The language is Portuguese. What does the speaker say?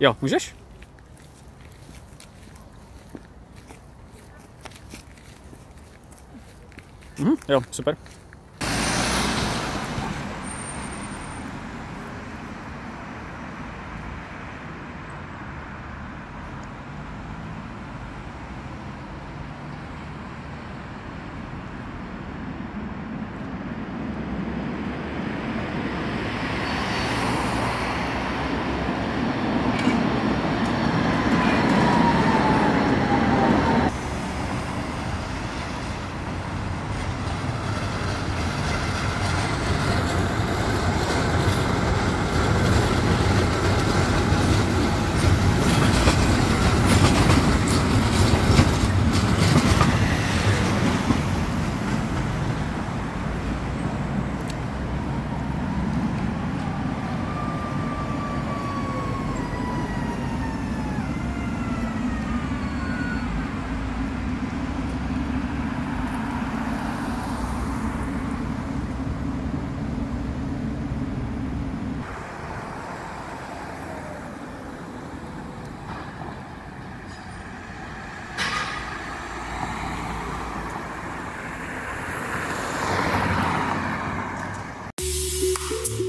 Jo, můžeš? Mhm, jo, super. Thank